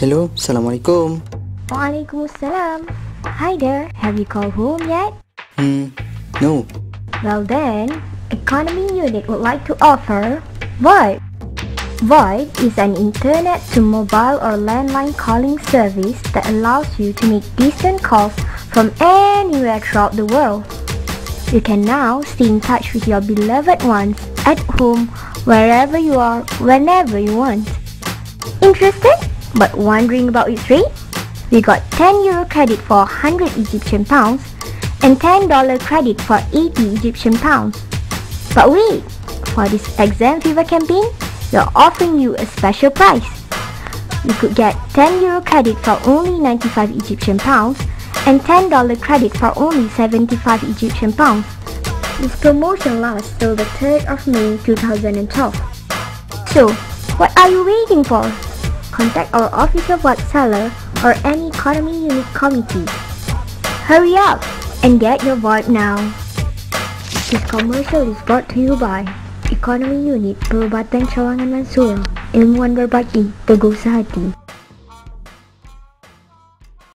Hello, Assalamualaikum. Waalaikumsalam. Hi there, have you called home yet? Hmm, no. Well then, Economy Unit would like to offer VoIP. VoIP is an internet to mobile or landline calling service that allows you to make distant calls from anywhere throughout the world. You can now stay in touch with your beloved ones at home, wherever you are, whenever you want. Interested? But wondering about its rate? We got 10 euro credit for 100 Egyptian pounds and $10 credit for 80 Egyptian pounds. But wait, for this exam fever campaign, we're offering you a special price. You could get 10 euro credit for only 95 Egyptian pounds and $10 credit for only 75 Egyptian pounds. This promotion lasts till the 3rd of May 2012. So, what are you waiting for? Contact our official VoIP seller or any economy unit committee. Hurry up and get your VoIP now. This commercial is brought to you by Economy Unit Perubatan Cawangan Mansurah Ilmuwan Berbagi Teguh Sehati